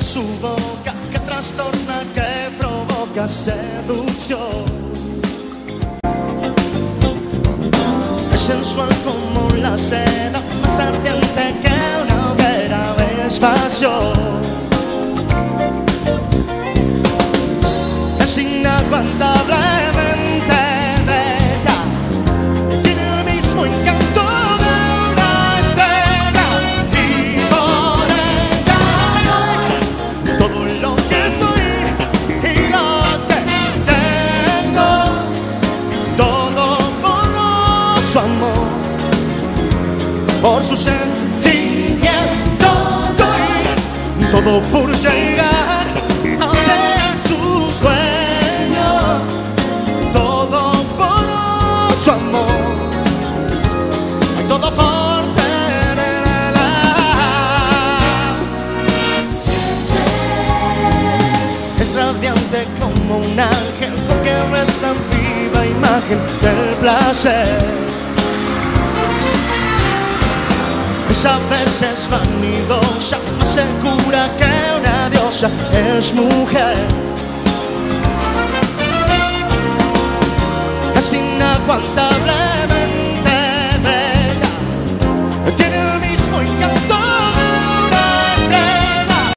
su boca que trastorna, que provoca seducción. Es sensual como la seda, más ardiente que una hoguera de espacio. Es inaguantablemente amor, por su sentimiento, doy todo por llegar a ser su dueño, todo por su amor, todo por tenerla. Es radiante como un ángel porque es tan viva imagen del placer. Es a veces vanidosa, más segura que una diosa es mujer. Es inaguantable